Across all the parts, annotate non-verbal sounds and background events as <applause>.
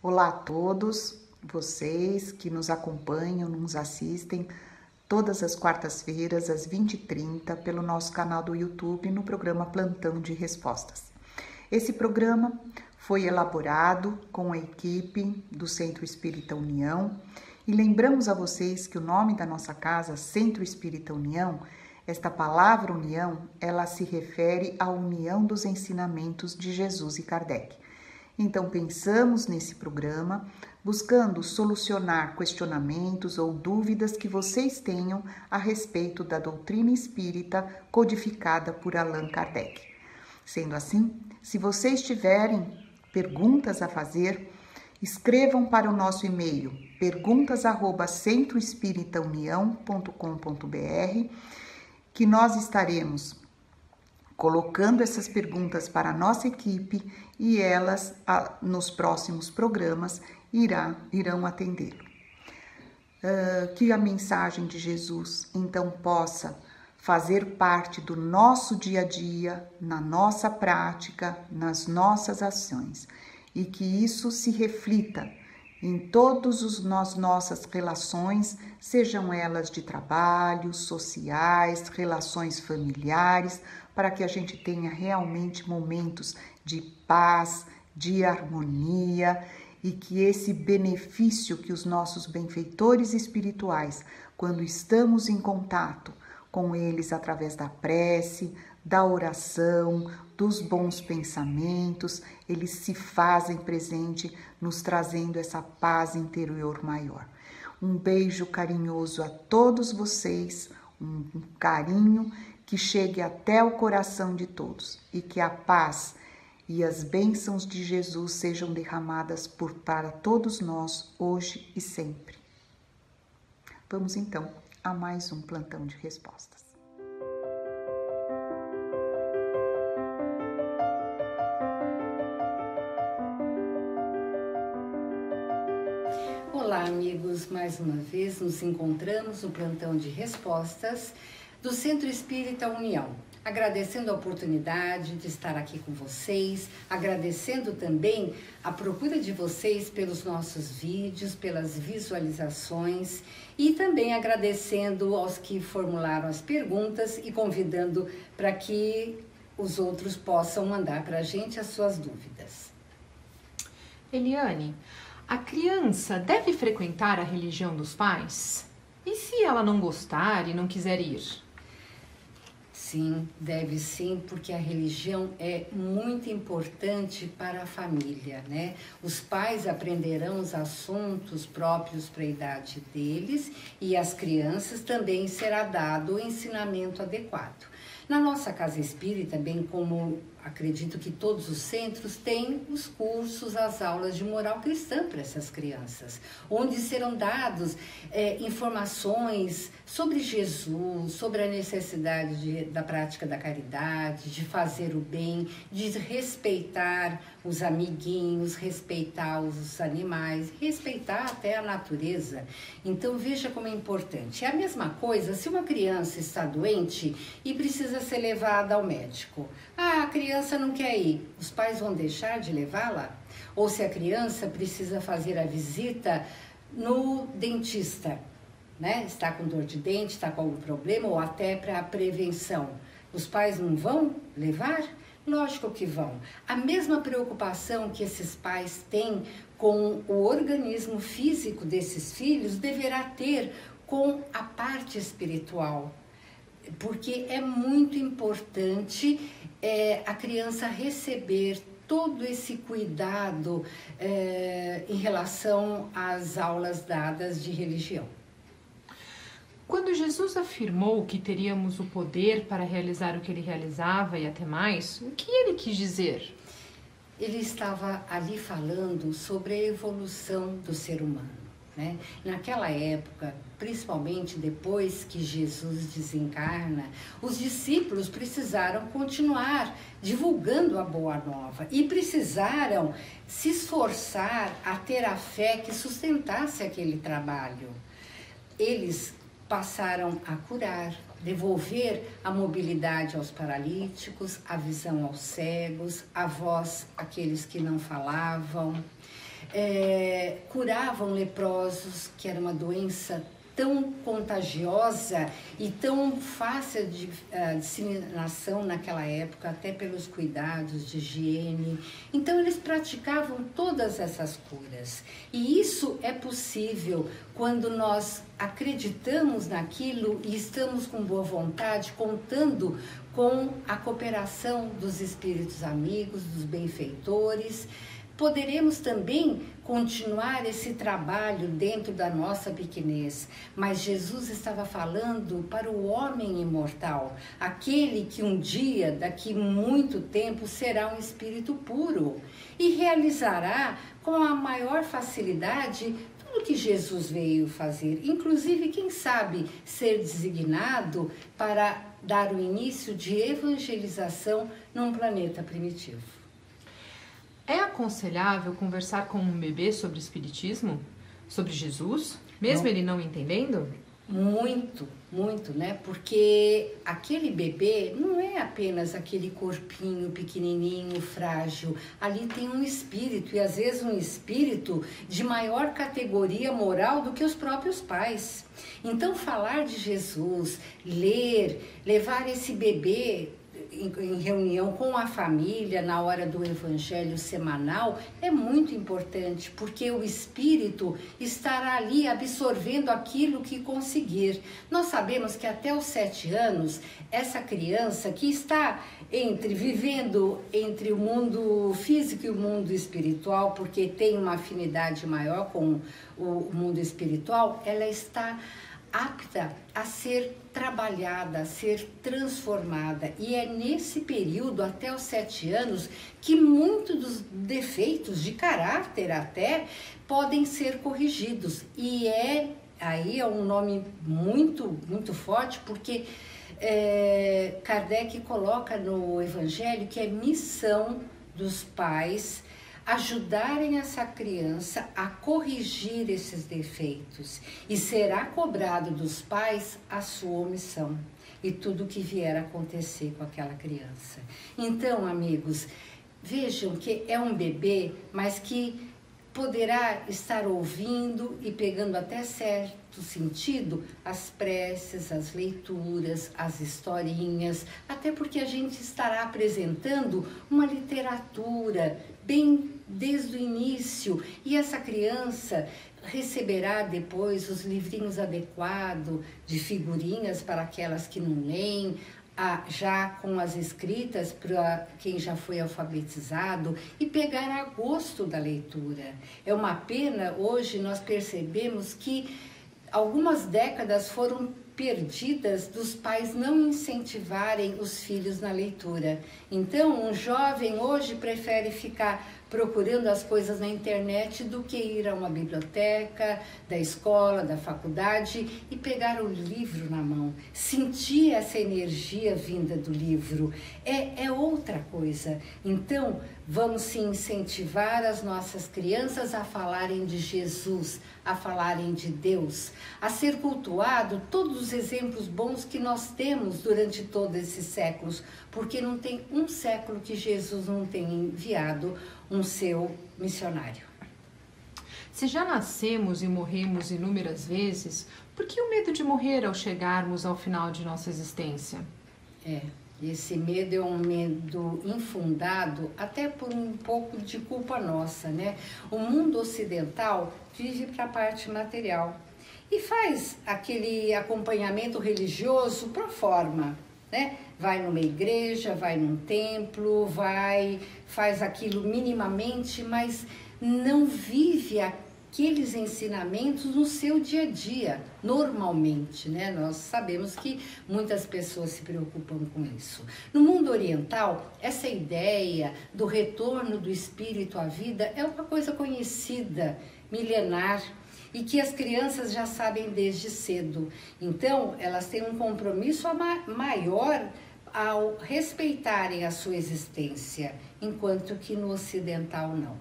Olá a todos, vocês que nos acompanham, nos assistem todas as quartas-feiras às 20h30 pelo nosso canal do YouTube no programa Plantão de Respostas. Esse programa foi elaborado com a equipe do Centro Espírita União e lembramos a vocês que o nome da nossa casa, Centro Espírita União, esta palavra união, ela se refere à união dos ensinamentos de Jesus e Kardec. Então, pensamos nesse programa buscando solucionar questionamentos ou dúvidas que vocês tenham a respeito da doutrina espírita codificada por Allan Kardec. Sendo assim, se vocês tiverem perguntas a fazer, escrevam para o nosso e-mail perguntas@centroespiritaunião.com.br que nós estaremos colocando essas perguntas para a nossa equipe e elas, nos próximos programas, irá, irão atendê-lo. Uh, que a mensagem de Jesus então possa fazer parte do nosso dia a dia, na nossa prática, nas nossas ações e que isso se reflita em todas as nossas relações, sejam elas de trabalho, sociais, relações familiares, para que a gente tenha realmente momentos de paz, de harmonia e que esse benefício que os nossos benfeitores espirituais, quando estamos em contato com eles através da prece, da oração, dos bons pensamentos, eles se fazem presente, nos trazendo essa paz interior maior. Um beijo carinhoso a todos vocês, um carinho que chegue até o coração de todos e que a paz e as bênçãos de Jesus sejam derramadas por para todos nós hoje e sempre. Vamos então a mais um plantão de respostas. Amigos, mais uma vez nos encontramos no plantão de respostas do Centro Espírita União. Agradecendo a oportunidade de estar aqui com vocês, agradecendo também a procura de vocês pelos nossos vídeos, pelas visualizações e também agradecendo aos que formularam as perguntas e convidando para que os outros possam mandar para a gente as suas dúvidas. Eliane, a criança deve frequentar a religião dos pais? E se ela não gostar e não quiser ir? Sim, deve sim, porque a religião é muito importante para a família, né? Os pais aprenderão os assuntos próprios para a idade deles e as crianças também será dado o ensinamento adequado. Na nossa casa espírita, bem como acredito que todos os centros têm os cursos, as aulas de moral cristã para essas crianças, onde serão dados é, informações sobre Jesus, sobre a necessidade de, da prática da caridade, de fazer o bem, de respeitar os amiguinhos, respeitar os animais, respeitar até a natureza. Então veja como é importante. É a mesma coisa se uma criança está doente e precisa ser levada ao médico. Ah, a criança não quer ir. Os pais vão deixar de levá-la? Ou se a criança precisa fazer a visita no dentista, né? Está com dor de dente, está com algum problema ou até para prevenção. Os pais não vão levar? Lógico que vão. A mesma preocupação que esses pais têm com o organismo físico desses filhos deverá ter com a parte espiritual, porque é muito importante é, a criança receber todo esse cuidado é, em relação às aulas dadas de religião. Quando Jesus afirmou que teríamos o poder para realizar o que ele realizava e até mais, o que ele quis dizer? Ele estava ali falando sobre a evolução do ser humano. Né? Naquela época, principalmente depois que Jesus desencarna, os discípulos precisaram continuar divulgando a boa nova e precisaram se esforçar a ter a fé que sustentasse aquele trabalho. Eles passaram a curar, devolver a mobilidade aos paralíticos, a visão aos cegos, a voz àqueles que não falavam. é, curavam leprosos, que era uma doença tão contagiosa e tão fácil de uh, disseminação naquela época, até pelos cuidados de higiene. Então, eles praticavam todas essas curas. E isso é possível quando nós acreditamos naquilo e estamos com boa vontade, contando com a cooperação dos espíritos amigos, dos benfeitores poderemos também continuar esse trabalho dentro da nossa pequenez. Mas Jesus estava falando para o homem imortal, aquele que um dia, daqui muito tempo, será um espírito puro e realizará com a maior facilidade tudo que Jesus veio fazer, inclusive, quem sabe, ser designado para dar o início de evangelização num planeta primitivo. É aconselhável conversar com um bebê sobre espiritismo? Sobre Jesus? Mesmo não. ele não entendendo? Muito, muito, né? Porque aquele bebê não é apenas aquele corpinho pequenininho, frágil. Ali tem um espírito e às vezes um espírito de maior categoria moral do que os próprios pais. Então, falar de Jesus, ler, levar esse bebê em, reunião com a família na hora do evangelho semanal é muito importante, porque o espírito estará ali absorvendo aquilo que conseguir. Nós sabemos que até os sete anos, essa criança que está entre vivendo entre o mundo físico e o mundo espiritual, porque tem uma afinidade maior com o mundo espiritual, ela está apta a ser trabalhada, a ser transformada. E é nesse período, até os sete anos, que muitos dos defeitos de caráter até podem ser corrigidos. E é aí é um nome muito, muito forte, porque é, Kardec coloca no Evangelho que é missão dos pais ajudarem essa criança a corrigir esses defeitos e será cobrado dos pais a sua omissão e tudo que vier a acontecer com aquela criança. Então, amigos, vejam que é um bebê, mas que poderá estar ouvindo e pegando até certo sentido as preces, as leituras, as historinhas, até porque a gente estará apresentando uma literatura bem desde o início e essa criança receberá depois os livrinhos adequados de figurinhas para aquelas que não leem, já com as escritas para quem já foi alfabetizado e pegará gosto da leitura. É uma pena, hoje nós percebemos que algumas décadas foram perdidas dos pais não incentivarem os filhos na leitura. Então, um jovem hoje prefere ficar procurando as coisas na internet do que ir a uma biblioteca, da escola, da faculdade e pegar o livro na mão, sentir essa energia vinda do livro. É, é outra coisa. Então, vamos se incentivar as nossas crianças a falarem de Jesus, a falarem de Deus, a ser cultuado todos os exemplos bons que nós temos durante todos esses séculos, porque não tem um século que Jesus não tenha enviado um seu missionário. Se já nascemos e morremos inúmeras vezes, por que o medo de morrer ao chegarmos ao final de nossa existência? É, esse medo é um medo infundado, até por um pouco de culpa nossa, né? O mundo ocidental vive para a parte material e faz aquele acompanhamento religioso pro forma, né? Vai numa igreja, vai num templo, vai, faz aquilo minimamente, mas não vive aqueles ensinamentos no seu dia a dia, normalmente, né? Nós sabemos que muitas pessoas se preocupam com isso. No mundo oriental, essa ideia do retorno do espírito à vida é uma coisa conhecida, milenar e que as crianças já sabem desde cedo. Então, elas têm um compromisso maior ao respeitarem a sua existência, enquanto que no ocidental não.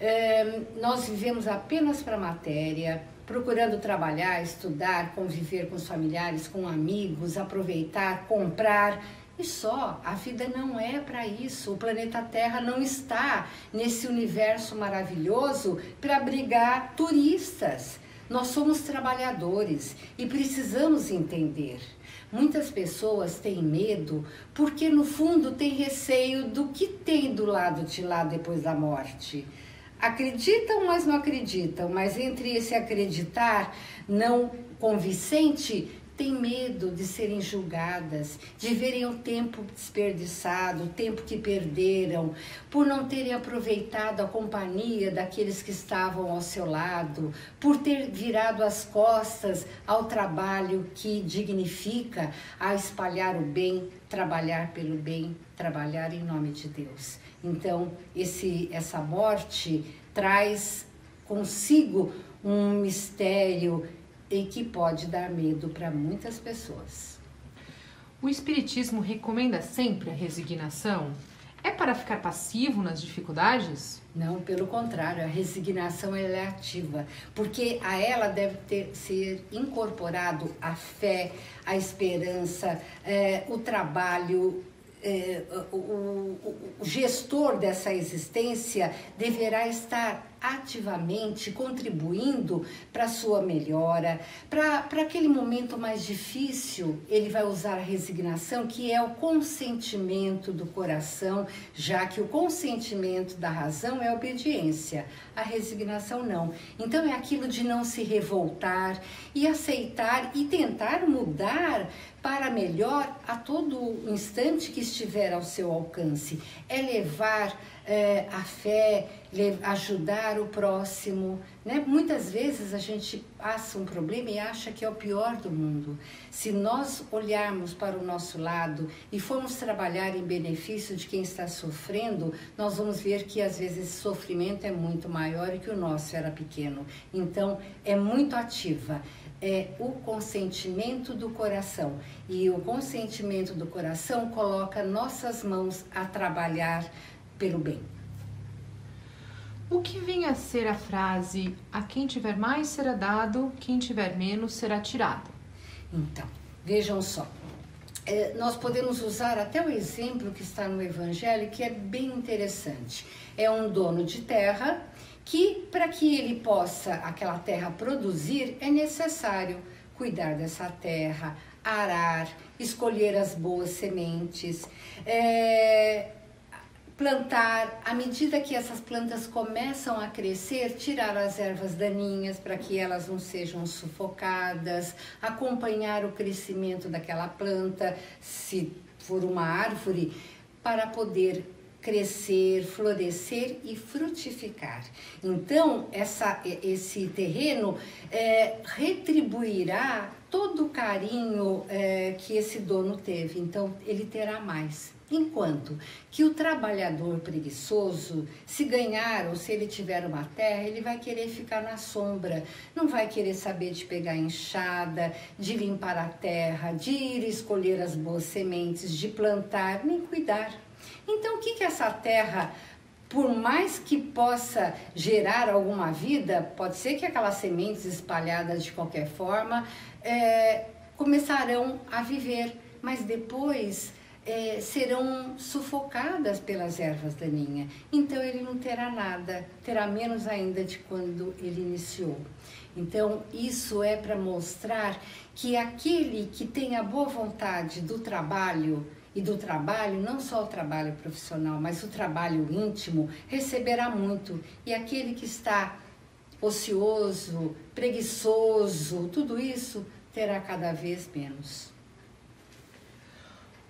É, nós vivemos apenas para a matéria, procurando trabalhar, estudar, conviver com os familiares, com amigos, aproveitar, comprar E só, a vida não é para isso. O planeta Terra não está nesse universo maravilhoso para abrigar turistas. Nós somos trabalhadores e precisamos entender. Muitas pessoas têm medo porque, no fundo, têm receio do que tem do lado de lá depois da morte. Acreditam, mas não acreditam. Mas entre esse acreditar não convincente têm medo de serem julgadas, de verem o tempo desperdiçado, o tempo que perderam, por não terem aproveitado a companhia daqueles que estavam ao seu lado, por ter virado as costas ao trabalho que dignifica a espalhar o bem, trabalhar pelo bem, trabalhar em nome de Deus. Então, esse, essa morte traz consigo um mistério e que pode dar medo para muitas pessoas. O Espiritismo recomenda sempre a resignação? É para ficar passivo nas dificuldades? Não, pelo contrário, a resignação é ativa, porque a ela deve ter, ser incorporado a fé, a esperança, é, o trabalho, é, o, o, gestor dessa existência deverá estar ativamente contribuindo para a sua melhora, para aquele momento mais difícil, ele vai usar a resignação, que é o consentimento do coração, já que o consentimento da razão é obediência, a resignação não. Então é aquilo de não se revoltar e aceitar e tentar mudar para melhor a todo instante que estiver ao seu alcance. É levar é, a fé, ajudar o próximo. Né? Muitas vezes a gente passa um problema e acha que é o pior do mundo. Se nós olharmos para o nosso lado e formos trabalhar em benefício de quem está sofrendo, nós vamos ver que às vezes esse sofrimento é muito maior e que o nosso era pequeno. Então, é muito ativa é o consentimento do coração. E o consentimento do coração coloca nossas mãos a trabalhar pelo bem. O que vem a ser a frase: a quem tiver mais será dado, quem tiver menos será tirado? Então, vejam só. É, nós podemos usar até o exemplo que está no Evangelho, que é bem interessante. É um dono de terra que, para que ele possa aquela terra produzir, é necessário cuidar dessa terra, arar, escolher as boas sementes, é, plantar, à medida que essas plantas começam a crescer, tirar as ervas daninhas para que elas não sejam sufocadas, acompanhar o crescimento daquela planta, se for uma árvore, para poder crescer, florescer e frutificar. Então, essa, esse terreno é, retribuirá todo o carinho é, que esse dono teve, então ele terá mais. Enquanto que o trabalhador preguiçoso, se ganhar ou se ele tiver uma terra, ele vai querer ficar na sombra, não vai querer saber de pegar enxada, de limpar a terra, de ir escolher as boas sementes, de plantar, nem cuidar. Então, o que, que essa terra por mais que possa gerar alguma vida, pode ser que aquelas sementes espalhadas de qualquer forma é, começarão a viver, mas depois é, serão sufocadas pelas ervas daninhas. Então ele não terá nada, terá menos ainda de quando ele iniciou. Então isso é para mostrar que aquele que tem a boa vontade do trabalho, e do trabalho, não só o trabalho profissional, mas o trabalho íntimo, receberá muito. E aquele que está ocioso, preguiçoso, tudo isso terá cada vez menos.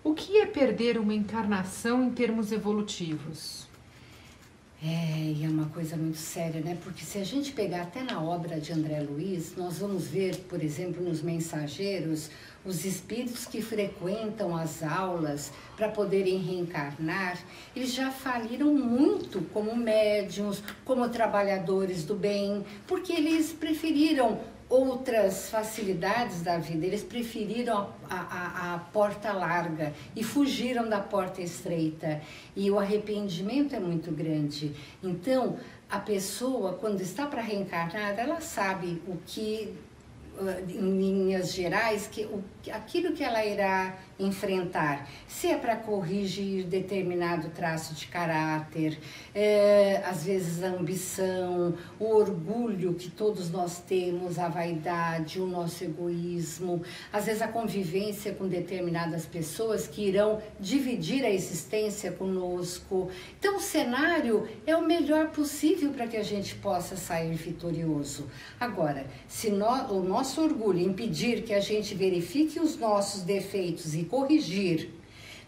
O que é perder uma encarnação em termos evolutivos? É, e é uma coisa muito séria, né? Porque se a gente pegar até na obra de André Luiz, nós vamos ver, por exemplo, nos Mensageiros, os espíritos que frequentam as aulas para poderem reencarnar, eles já faliram muito como médiums, como trabalhadores do bem, porque eles preferiram outras facilidades da vida, eles preferiram a, a, a, porta larga e fugiram da porta estreita. E o arrependimento é muito grande. Então, a pessoa, quando está para reencarnar, ela sabe o que, em linhas gerais, que o, aquilo que ela irá enfrentar, se é para corrigir determinado traço de caráter, é, às vezes a ambição, o orgulho que todos nós temos, a vaidade, o nosso egoísmo, às vezes a convivência com determinadas pessoas que irão dividir a existência conosco. Então, o cenário é o melhor possível para que a gente possa sair vitorioso. Agora, se no, o nosso orgulho impedir que a gente verifique os nossos defeitos e corrigir,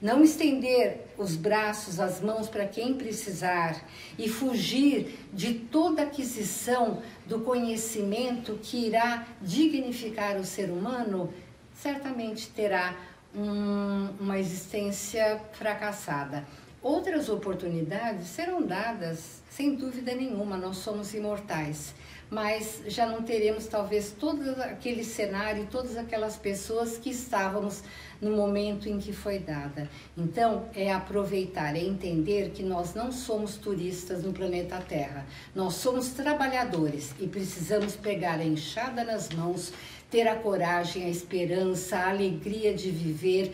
não estender os braços, as mãos para quem precisar e fugir de toda aquisição do conhecimento que irá dignificar o ser humano, certamente terá um, uma existência fracassada. Outras oportunidades serão dadas, sem dúvida nenhuma, nós somos imortais mas já não teremos talvez todo aquele cenário, todas aquelas pessoas que estávamos no momento em que foi dada. Então, é aproveitar, é entender que nós não somos turistas no planeta Terra, nós somos trabalhadores e precisamos pegar a enxada nas mãos, ter a coragem, a esperança, a alegria de viver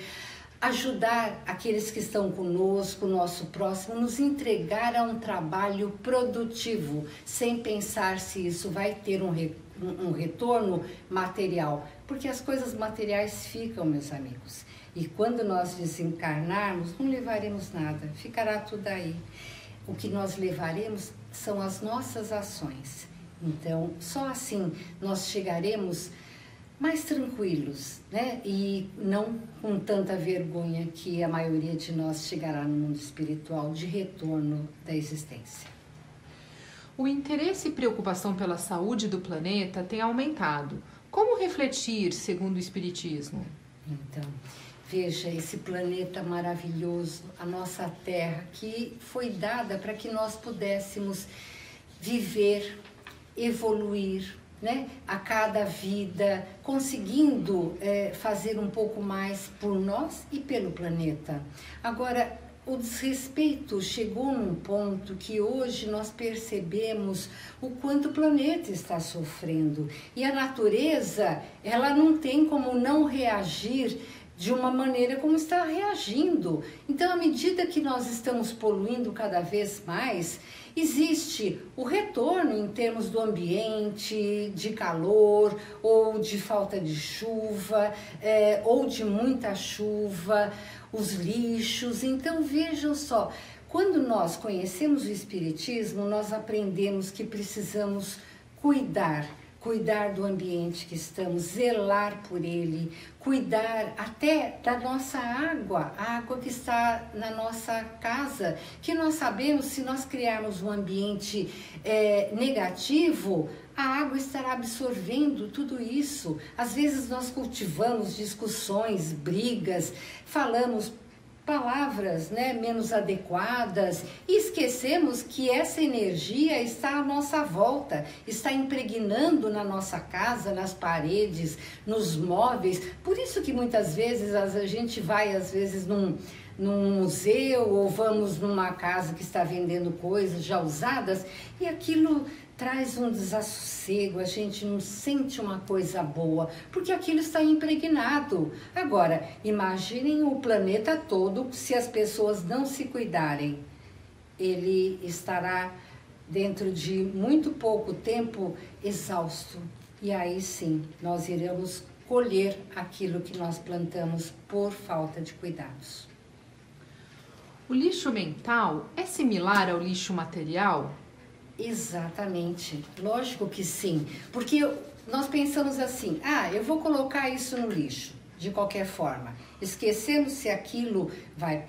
ajudar aqueles que estão conosco, nosso próximo, nos entregar a um trabalho produtivo, sem pensar se isso vai ter um, re, um, retorno material, porque as coisas materiais ficam, meus amigos. E quando nós desencarnarmos, não levaremos nada, ficará tudo aí. O que nós levaremos são as nossas ações. Então, só assim nós chegaremos mais tranquilos, né? E não com tanta vergonha que a maioria de nós chegará no mundo espiritual de retorno da existência. O interesse e preocupação pela saúde do planeta tem aumentado. Como refletir, segundo o Espiritismo? Então, veja esse planeta maravilhoso, a nossa Terra, que foi dada para que nós pudéssemos viver, evoluir, né, a cada vida, conseguindo é, fazer um pouco mais por nós e pelo planeta. Agora, o desrespeito chegou num ponto que hoje nós percebemos o quanto o planeta está sofrendo e a natureza ela não tem como não reagir de uma maneira como está reagindo. Então, à medida que nós estamos poluindo cada vez mais, existe o retorno em termos do ambiente, de calor, ou de falta de chuva, é, ou de muita chuva, os lixos. Então, vejam só, quando nós conhecemos o Espiritismo, nós aprendemos que precisamos cuidar cuidar do ambiente que estamos, zelar por ele, cuidar até da nossa água, a água que está na nossa casa, que nós sabemos se nós criarmos um ambiente é, negativo, a água estará absorvendo tudo isso. Às vezes nós cultivamos discussões, brigas, falamos palavras né, menos adequadas e esquecemos que essa energia está à nossa volta, está impregnando na nossa casa, nas paredes, nos móveis. Por isso que muitas vezes a gente vai, às vezes, num, num museu ou vamos numa casa que está vendendo coisas já usadas e aquilo traz um desassossego, a gente não sente uma coisa boa, porque aquilo está impregnado. Agora, imaginem o planeta todo, se as pessoas não se cuidarem, ele estará dentro de muito pouco tempo exausto. E aí sim, nós iremos colher aquilo que nós plantamos por falta de cuidados. O lixo mental é similar ao lixo material? Exatamente, lógico que sim, porque nós pensamos assim: ah, eu vou colocar isso no lixo, de qualquer forma. Esquecemos se aquilo vai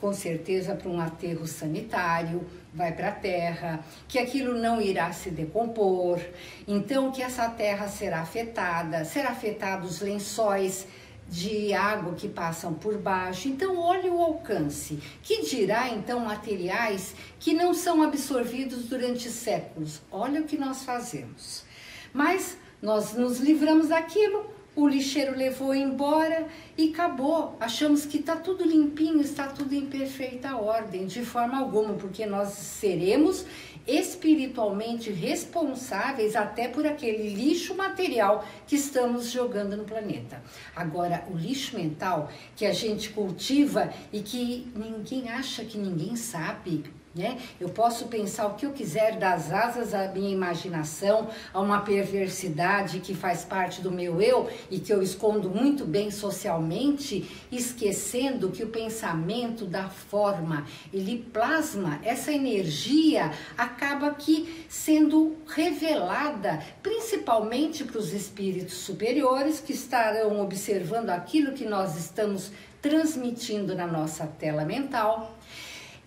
com certeza para um aterro sanitário, vai para a terra, que aquilo não irá se decompor, então que essa terra será afetada, será afetado os lençóis de água que passam por baixo. Então, olhe o alcance. Que dirá então materiais que não são absorvidos durante séculos? Olha o que nós fazemos. Mas nós nos livramos daquilo, o lixeiro levou embora e acabou. Achamos que está tudo limpinho, está tudo em perfeita ordem, de forma alguma, porque nós seremos espiritualmente responsáveis até por aquele lixo material que estamos jogando no planeta. Agora, o lixo mental que a gente cultiva e que ninguém acha que ninguém sabe, né? Eu posso pensar o que eu quiser das asas à minha imaginação, a uma perversidade que faz parte do meu eu e que eu escondo muito bem socialmente, esquecendo que o pensamento da forma, ele plasma essa energia, acaba que sendo revelada principalmente para os espíritos superiores que estarão observando aquilo que nós estamos transmitindo na nossa tela mental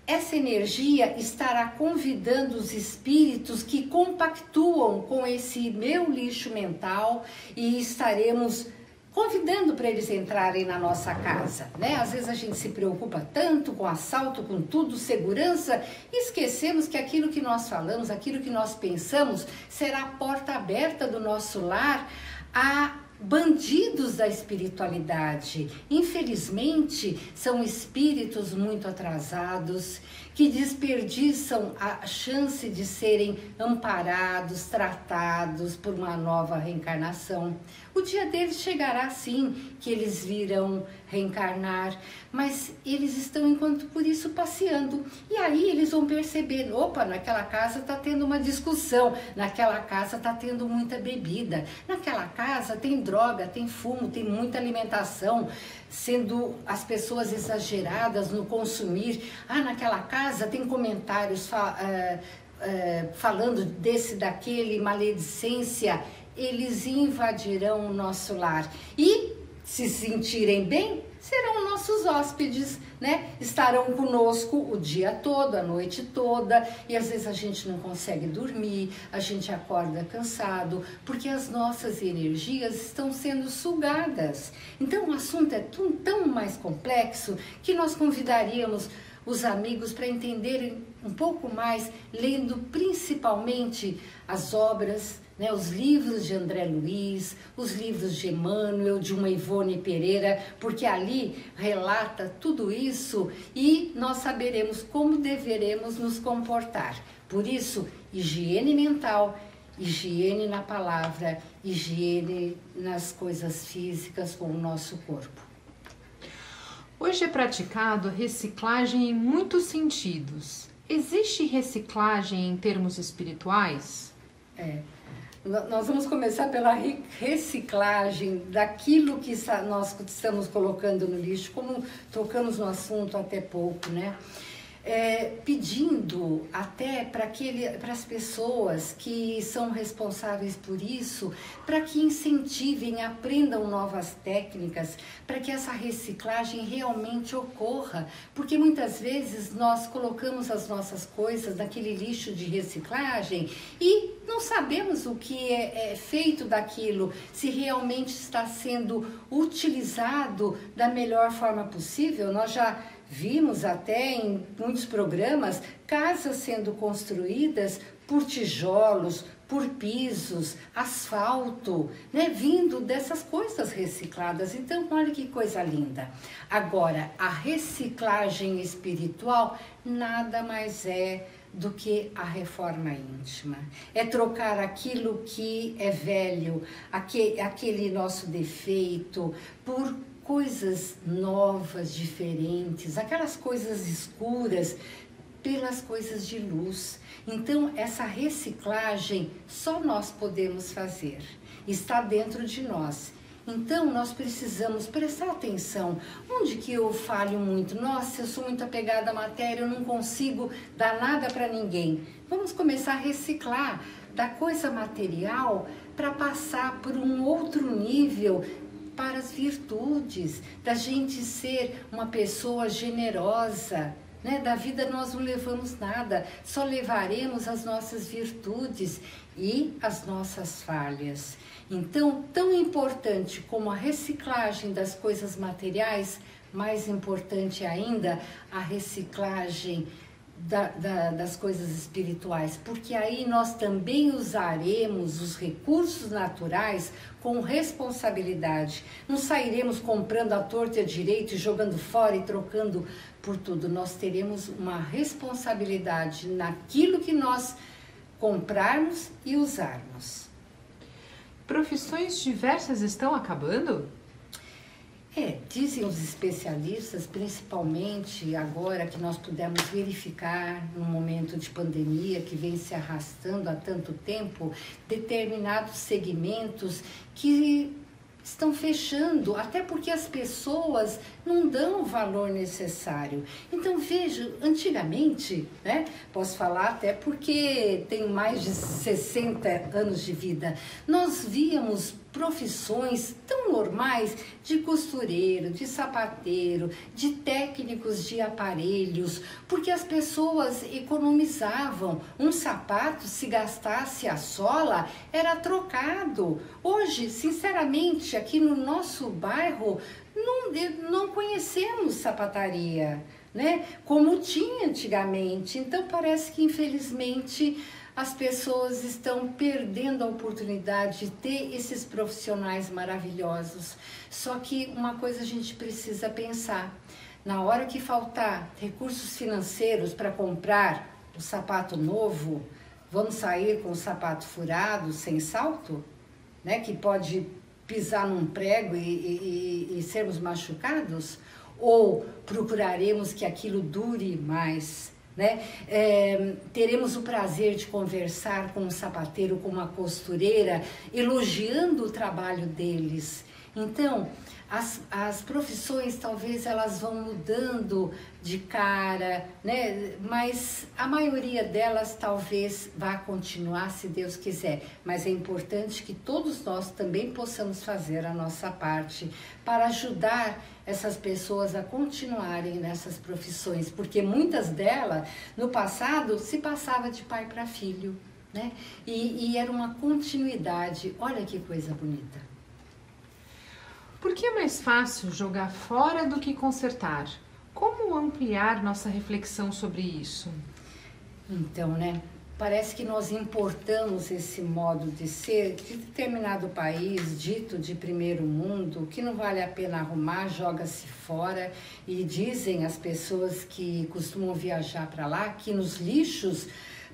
essa energia estará convidando os espíritos que compactuam com esse meu lixo mental e estaremos convidando para eles entrarem na nossa casa, né? Às vezes a gente se preocupa tanto com assalto, com tudo, segurança, e esquecemos que aquilo que nós falamos, aquilo que nós pensamos, será a porta aberta do nosso lar a bandidos da espiritualidade. Infelizmente, são espíritos muito atrasados que desperdiçam a chance de serem amparados, tratados por uma nova reencarnação. O dia deles chegará sim, que eles virão reencarnar, mas eles estão enquanto por isso passeando. E aí eles vão perceber, opa, naquela casa está tendo uma discussão, naquela casa está tendo muita bebida, naquela casa tem droga, tem fumo, tem muita alimentação, sendo as pessoas exageradas no consumir. Ah, naquela casa tem comentários fa uh, uh, falando desse, daquele, maledicência. Eles invadirão o nosso lar e se sentirem bem, serão nossos hóspedes, né? Estarão conosco o dia todo, a noite toda, e às vezes a gente não consegue dormir, a gente acorda cansado, porque as nossas energias estão sendo sugadas. Então o assunto é tão, tão mais complexo que nós convidaríamos os amigos para entenderem um pouco mais, lendo principalmente as obras né, os livros de André Luiz, os livros de Emmanuel, de uma Ivone Pereira, porque ali relata tudo isso e nós saberemos como deveremos nos comportar. Por isso, higiene mental, higiene na palavra, higiene nas coisas físicas com o nosso corpo. Hoje é praticado reciclagem em muitos sentidos. Existe reciclagem em termos espirituais? É. Nós vamos começar pela reciclagem daquilo que nós estamos colocando no lixo, como tocamos no assunto até pouco, né? É, pedindo até para as pessoas que são responsáveis por isso, para que incentivem, aprendam novas técnicas, para que essa reciclagem realmente ocorra, porque muitas vezes nós colocamos as nossas coisas naquele lixo de reciclagem e não sabemos o que é, é feito daquilo, se realmente está sendo utilizado da melhor forma possível. Nós já Vimos até em muitos programas casas sendo construídas por tijolos, por pisos, asfalto, né, vindo dessas coisas recicladas. Então, olha que coisa linda. Agora, a reciclagem espiritual nada mais é do que a reforma íntima. É trocar aquilo que é velho, aquele, aquele nosso defeito, por coisas novas, diferentes, aquelas coisas escuras pelas coisas de luz. Então, essa reciclagem só nós podemos fazer, está dentro de nós. Então, nós precisamos prestar atenção. Onde que eu falho muito? Nossa, eu sou muito apegada à matéria, eu não consigo dar nada para ninguém. Vamos começar a reciclar da coisa material para passar por um outro nível para as virtudes, da gente ser uma pessoa generosa. Né? Da vida nós não levamos nada, só levaremos as nossas virtudes e as nossas falhas. Então, tão importante como a reciclagem das coisas materiais, mais importante ainda a reciclagem da, da, das coisas espirituais, porque aí nós também usaremos os recursos naturais com responsabilidade. Não sairemos comprando a torta e a direito e jogando fora e trocando por tudo. Nós teremos uma responsabilidade naquilo que nós comprarmos e usarmos. Profissões diversas estão acabando? É, dizem os especialistas, principalmente agora que nós pudemos verificar no momento de pandemia que vem se arrastando há tanto tempo, determinados segmentos que estão fechando, até porque as pessoas não dão o valor necessário. Então veja, antigamente, né, posso falar até porque tenho mais de 60 anos de vida, nós víamos profissões tão normais de costureiro, de sapateiro, de técnicos de aparelhos, porque as pessoas economizavam. Um sapato, se gastasse a sola, era trocado. Hoje, sinceramente, aqui no nosso bairro, não, não conhecemos sapataria, né? Como tinha antigamente. Então parece que infelizmente as pessoas estão perdendo a oportunidade de ter esses profissionais maravilhosos. Só que uma coisa a gente precisa pensar: na hora que faltar recursos financeiros para comprar o sapato novo, vamos sair com o sapato furado, sem salto, né? Que pode pisar num prego e, e, e sermos machucados? Ou procuraremos que aquilo dure mais? Né? É, teremos o prazer de conversar com um sapateiro, com uma costureira, elogiando o trabalho deles. Então, as, as profissões talvez elas vão mudando de cara, né? Mas a maioria delas talvez vá continuar se Deus quiser. Mas é importante que todos nós também possamos fazer a nossa parte para ajudar essas pessoas a continuarem nessas profissões, porque muitas delas no passado se passava de pai para filho, né? E, e era uma continuidade. Olha que coisa bonita. Por que é mais fácil jogar fora do que consertar? Como ampliar nossa reflexão sobre isso? Então, né? Parece que nós importamos esse modo de ser de determinado país, dito de primeiro mundo, que não vale a pena arrumar, joga-se fora. E dizem as pessoas que costumam viajar para lá que nos lixos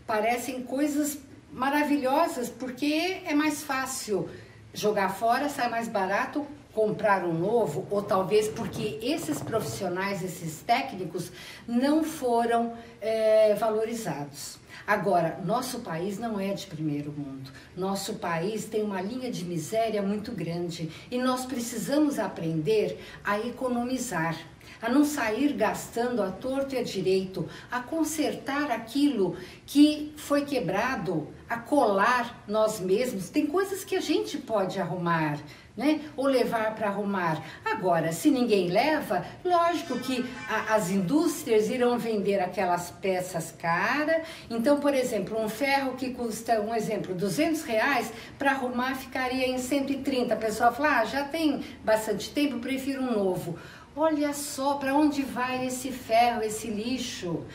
parecem coisas maravilhosas, porque é mais fácil jogar fora, sai mais barato, comprar um novo, ou talvez porque esses profissionais, esses técnicos, não foram é, valorizados. Agora, nosso país não é de primeiro mundo. Nosso país tem uma linha de miséria muito grande e nós precisamos aprender a economizar a não sair gastando a torto e a direito, a consertar aquilo que foi quebrado, a colar nós mesmos. Tem coisas que a gente pode arrumar, né? Ou levar para arrumar. Agora, se ninguém leva, lógico que a, as indústrias irão vender aquelas peças caras. Então, por exemplo, um ferro que custa, um exemplo, 200 reais, para arrumar ficaria em 130. A pessoa fala, ah, já tem bastante tempo, prefiro um novo. Olha só para onde vai esse ferro, esse lixo.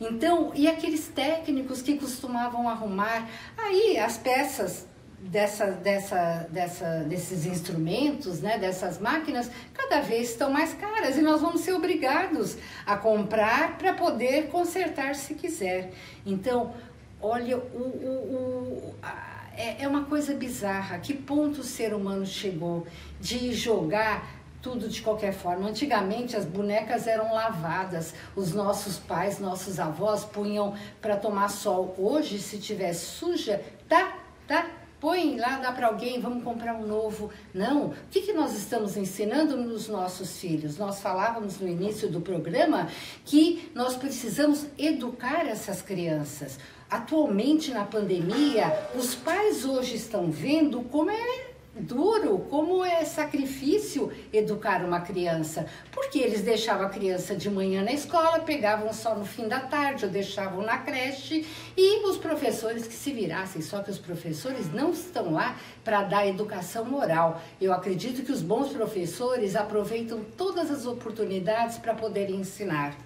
Então, e aqueles técnicos que costumavam arrumar, aí as peças dessa, dessa, dessa, desses instrumentos, né, dessas máquinas, cada vez estão mais caras e nós vamos ser obrigados a comprar para poder consertar se quiser. Então, olha, o, o, o a, é, é uma coisa bizarra. Que ponto o ser humano chegou de jogar tudo de qualquer forma. Antigamente as bonecas eram lavadas, os nossos pais, nossos avós punham para tomar sol. Hoje, se tiver suja, tá, tá, põe lá, dá para alguém, vamos comprar um novo. Não. O que, que nós estamos ensinando nos nossos filhos? Nós falávamos no início do programa que nós precisamos educar essas crianças. Atualmente, na pandemia, os pais hoje estão vendo como é duro, como é sacrifício educar uma criança, porque eles deixavam a criança de manhã na escola, pegavam só no fim da tarde ou deixavam na creche e os professores que se virassem, só que os professores não estão lá para dar educação moral. Eu acredito que os bons professores aproveitam todas as oportunidades para poderem ensinar.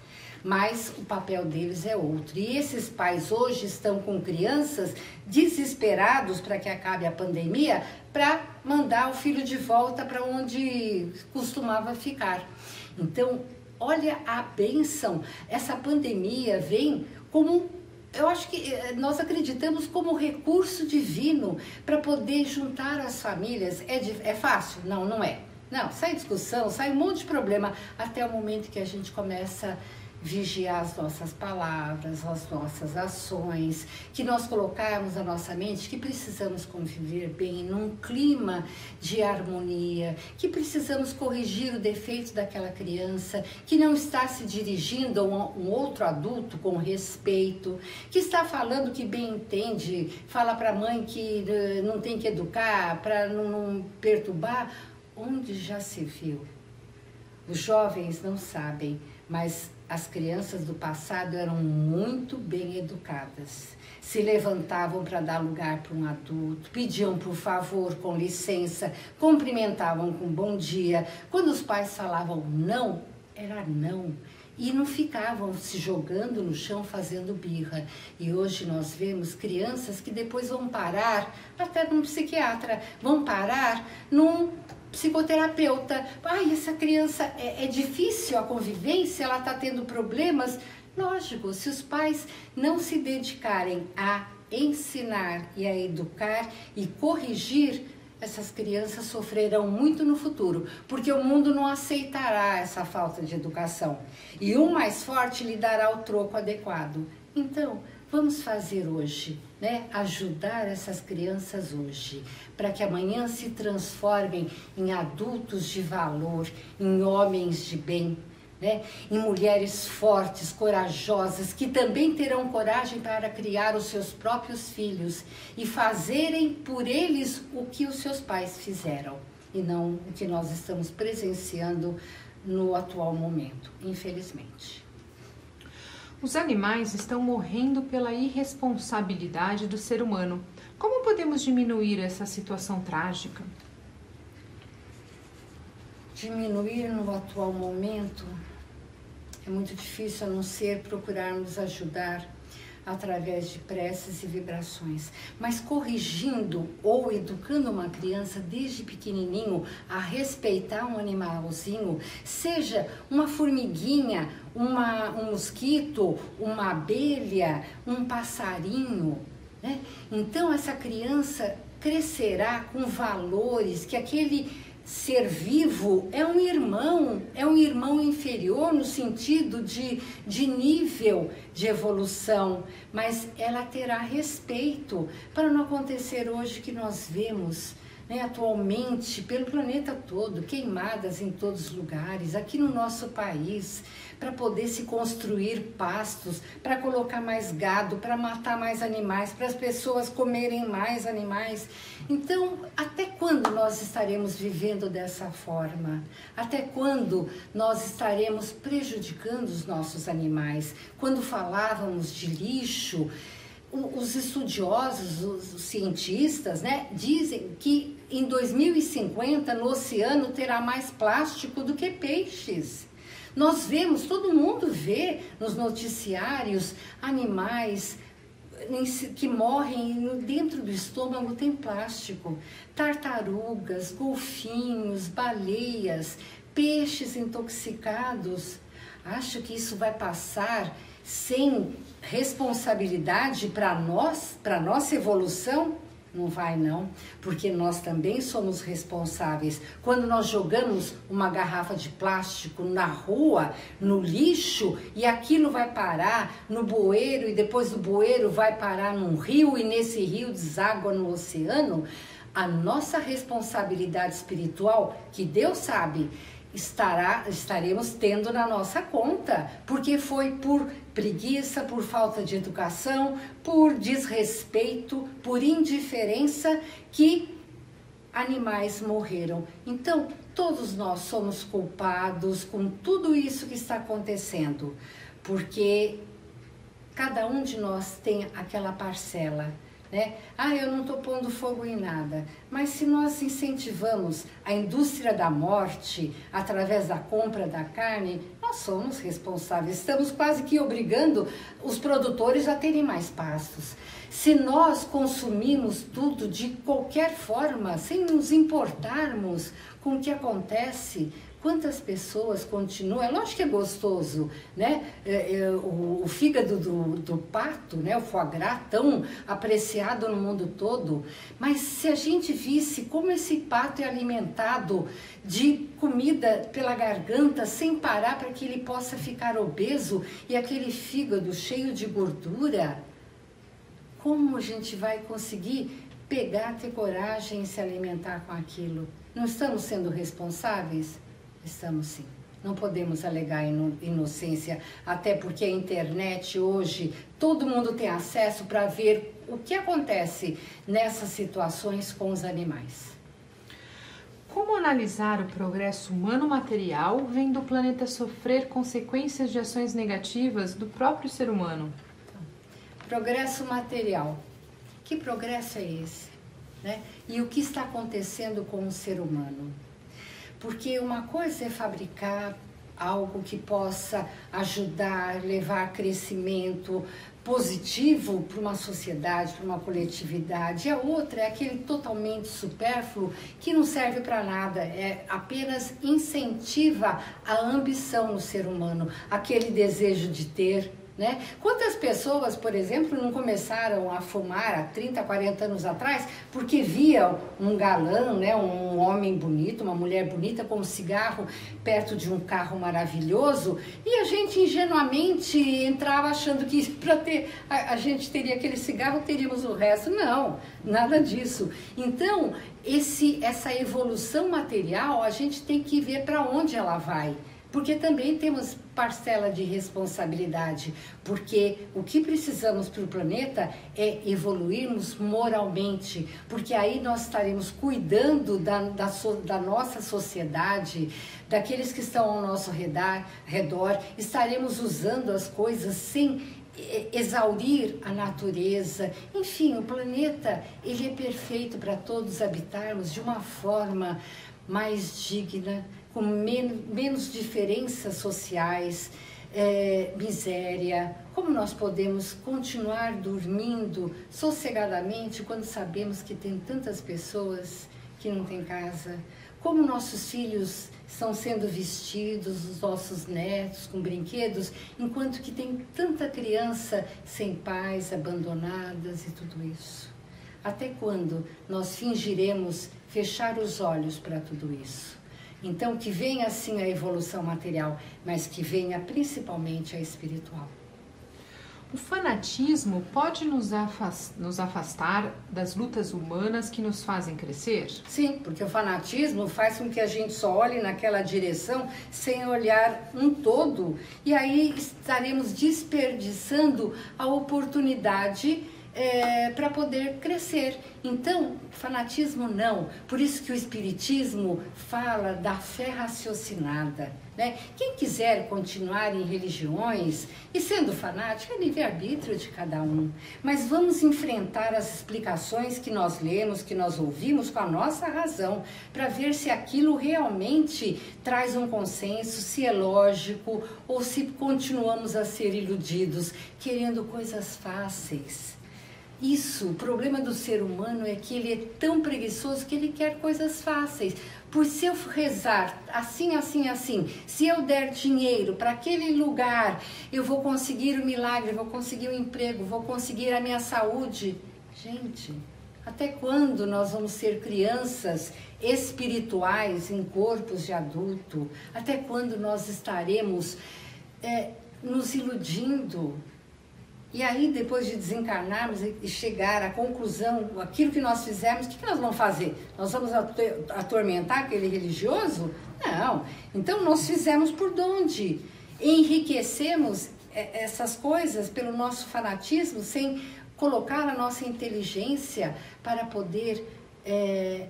Mas o papel deles é outro. E esses pais hoje estão com crianças desesperados para que acabe a pandemia para mandar o filho de volta para onde costumava ficar. Então, olha a benção. Essa pandemia vem como eu acho que eh, nós acreditamos como recurso divino para poder juntar as famílias. É, é fácil? Não, não é. Não, sai discussão, sai um monte de problema, até o momento que a gente começa vigiar as nossas palavras, as nossas ações, que nós colocarmos na nossa mente que precisamos conviver bem num clima de harmonia, que precisamos corrigir o defeito daquela criança, que não está se dirigindo a um outro adulto com respeito, que está falando que bem entende, fala para a mãe que uh, não tem que educar, para não perturbar. Onde já se viu? Os jovens não sabem, mas as crianças do passado eram muito bem educadas. Se levantavam para dar lugar para um adulto, pediam por favor, com licença, cumprimentavam com bom dia. Quando os pais falavam não, era não. E não ficavam se jogando no chão fazendo birra. E hoje nós vemos crianças que depois vão parar, até num psiquiatra, vão parar num psicoterapeuta. Ai, essa criança é, é difícil a convivência, ela está tendo problemas. Lógico, se os pais não se dedicarem a ensinar e a educar e corrigir, essas crianças sofrerão muito no futuro, porque o mundo não aceitará essa falta de educação. E um mais forte lhe dará o troco adequado. Então, vamos fazer hoje, né? Ajudar essas crianças hoje, para que amanhã se transformem em adultos de valor, em homens de bem, né? Em mulheres fortes, corajosas, que também terão coragem para criar os seus próprios filhos e fazerem por eles o que os seus pais fizeram e não o que nós estamos presenciando no atual momento, infelizmente. Os animais estão morrendo pela irresponsabilidade do ser humano. Como podemos diminuir essa situação trágica? Diminuir no atual momento é muito difícil a não ser procurarmos ajudar através de preces e vibrações, mas corrigindo ou educando uma criança desde pequenininho a respeitar um animalzinho, seja uma formiguinha, uma, um mosquito, uma abelha, um passarinho, né? Então essa criança crescerá com valores que aquele ser vivo é um irmão, é um irmão inferior no sentido de, de nível de evolução, mas ela terá respeito para não acontecer hoje que nós vemos né, atualmente pelo planeta todo, queimadas em todos os lugares, aqui no nosso país, para poder se construir pastos, para colocar mais gado, para matar mais animais, para as pessoas comerem mais animais. Então, até quando nós estaremos vivendo dessa forma? Até quando nós estaremos prejudicando os nossos animais? Quando falávamos de lixo, os estudiosos, os cientistas, né, dizem que em 2050 no oceano terá mais plástico do que peixes. Nós vemos, todo mundo vê nos noticiários animais que morrem dentro do estômago tem plástico, tartarugas, golfinhos, baleias, peixes intoxicados. Acho que isso vai passar sem responsabilidade para nós, para nossa evolução? Não vai não, porque nós também somos responsáveis. Quando nós jogamos uma garrafa de plástico na rua, no lixo, e aquilo vai parar no bueiro e depois do bueiro vai parar num rio e nesse rio deságua no oceano, a nossa responsabilidade espiritual, que Deus sabe, estará, estaremos tendo na nossa conta, porque foi por preguiça, por falta de educação, por desrespeito, por indiferença que animais morreram. Então, todos nós somos culpados com tudo isso que está acontecendo, porque cada um de nós tem aquela parcela né? Ah, eu não estou pondo fogo em nada. Mas se nós incentivamos a indústria da morte através da compra da carne, nós somos responsáveis. Estamos quase que obrigando os produtores a terem mais pastos. Se nós consumimos tudo de qualquer forma, sem nos importarmos com o que acontece, quantas pessoas continuam, é lógico que é gostoso, né? É, é, o, o, fígado do, do, pato, né? O foie gras, tão apreciado no mundo todo, mas se a gente visse como esse pato é alimentado de comida pela garganta sem parar para que ele possa ficar obeso e aquele fígado cheio de gordura, como a gente vai conseguir pegar, ter coragem e se alimentar com aquilo? Não estamos sendo responsáveis? Estamos sim. Não podemos alegar inocência, até porque a internet hoje, todo mundo tem acesso para ver o que acontece nessas situações com os animais. Como analisar o progresso humano material vendo o planeta sofrer consequências de ações negativas do próprio ser humano? Progresso material. Que progresso é esse? Né? E o que está acontecendo com o ser humano? Porque uma coisa é fabricar algo que possa ajudar, levar crescimento positivo para uma sociedade, para uma coletividade. E a outra é aquele totalmente supérfluo que não serve para nada, é apenas incentiva a ambição no ser humano, aquele desejo de ter, né? Quantas pessoas, por exemplo, não começaram a fumar há 30, 40 anos atrás porque viam um galã, né? um homem bonito, uma mulher bonita com um cigarro perto de um carro maravilhoso e a gente ingenuamente entrava achando que <laughs> para ter a, a gente teria aquele cigarro, teríamos o resto. Não, nada disso. Então, esse, essa evolução material, a gente tem que ver para onde ela vai porque também temos parcela de responsabilidade, porque o que precisamos para o planeta é evoluirmos moralmente, porque aí nós estaremos cuidando da, da, da nossa sociedade, daqueles que estão ao nosso redor, redor, estaremos usando as coisas sem exaurir a natureza. Enfim, o planeta ele é perfeito para todos habitarmos de uma forma mais digna, com menos, menos diferenças sociais, é, miséria. Como nós podemos continuar dormindo sossegadamente quando sabemos que tem tantas pessoas que não têm casa? Como nossos filhos estão sendo vestidos, os nossos netos com brinquedos, enquanto que tem tanta criança sem pais, abandonadas e tudo isso? Até quando nós fingiremos fechar os olhos para tudo isso? Então, que venha assim a evolução material, mas que venha principalmente a espiritual. O fanatismo pode nos afastar das lutas humanas que nos fazem crescer? Sim, porque o fanatismo faz com que a gente só olhe naquela direção sem olhar um todo, e aí estaremos desperdiçando a oportunidade é, para poder crescer. Então, fanatismo não. Por isso que o Espiritismo fala da fé raciocinada. Né? Quem quiser continuar em religiões e sendo fanático é livre-arbítrio de cada um. Mas vamos enfrentar as explicações que nós lemos, que nós ouvimos com a nossa razão, para ver se aquilo realmente traz um consenso, se é lógico ou se continuamos a ser iludidos, querendo coisas fáceis. Isso, o problema do ser humano é que ele é tão preguiçoso que ele quer coisas fáceis. Por se eu rezar assim, assim, assim, se eu der dinheiro para aquele lugar, eu vou conseguir o milagre, vou conseguir o emprego, vou conseguir a minha saúde. Gente, até quando nós vamos ser crianças espirituais em corpos de adulto? Até quando nós estaremos é, nos iludindo? E aí, depois de desencarnarmos e chegar à conclusão, aquilo que nós fizemos, o que, nós vamos fazer? Nós vamos atormentar aquele religioso? Não. Então, nós fizemos por onde? Enriquecemos é, essas coisas pelo nosso fanatismo, sem colocar a nossa inteligência para poder é,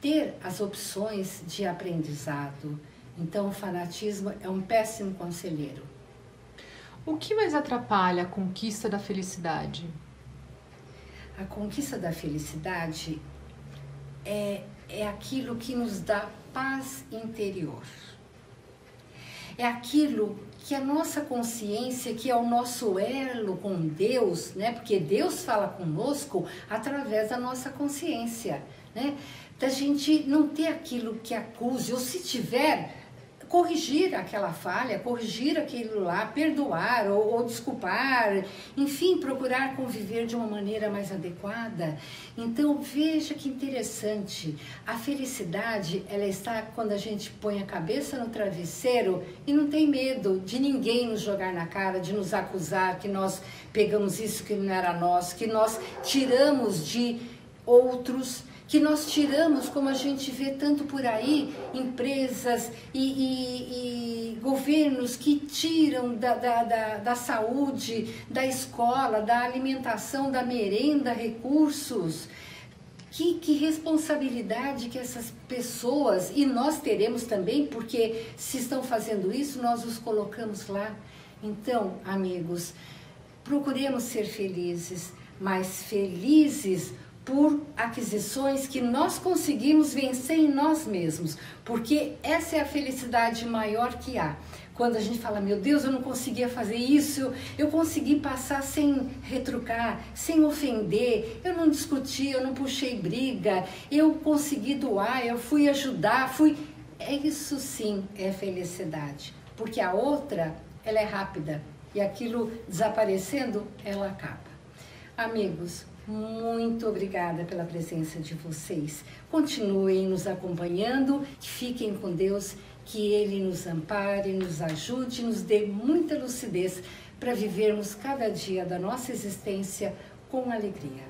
ter as opções de aprendizado. Então, o fanatismo é um péssimo conselheiro. O que mais atrapalha a conquista da felicidade? A conquista da felicidade é, é aquilo que nos dá paz interior. é aquilo que a nossa consciência, que é o nosso elo com Deus, né? Porque Deus fala conosco através da nossa consciência, né? Da gente não ter aquilo que acuse, ou se tiver, corrigir aquela falha, corrigir aquilo lá, perdoar ou, ou, desculpar, enfim, procurar conviver de uma maneira mais adequada. Então veja que interessante, a felicidade ela está quando a gente põe a cabeça no travesseiro e não tem medo de ninguém nos jogar na cara, de nos acusar que nós pegamos isso que não era nosso, que nós tiramos de outros que nós tiramos, como a gente vê tanto por aí, empresas e, e, e governos que tiram da, da, da, da, saúde, da escola, da alimentação, da merenda, recursos. Que, que responsabilidade que essas pessoas, e nós teremos também, porque se estão fazendo isso, nós os colocamos lá. Então, amigos, procuremos ser felizes, mas felizes por aquisições que nós conseguimos vencer em nós mesmos, porque essa é a felicidade maior que há. Quando a gente fala, meu Deus, eu não conseguia fazer isso, eu consegui passar sem retrucar, sem ofender, eu não discuti, eu não puxei briga, eu consegui doar, eu fui ajudar, fui. É isso sim é felicidade, porque a outra, ela é rápida e aquilo desaparecendo, ela acaba. Amigos, muito obrigada pela presença de vocês. Continuem nos acompanhando, fiquem com Deus, que Ele nos ampare, nos ajude, nos dê muita lucidez para vivermos cada dia da nossa existência com alegria.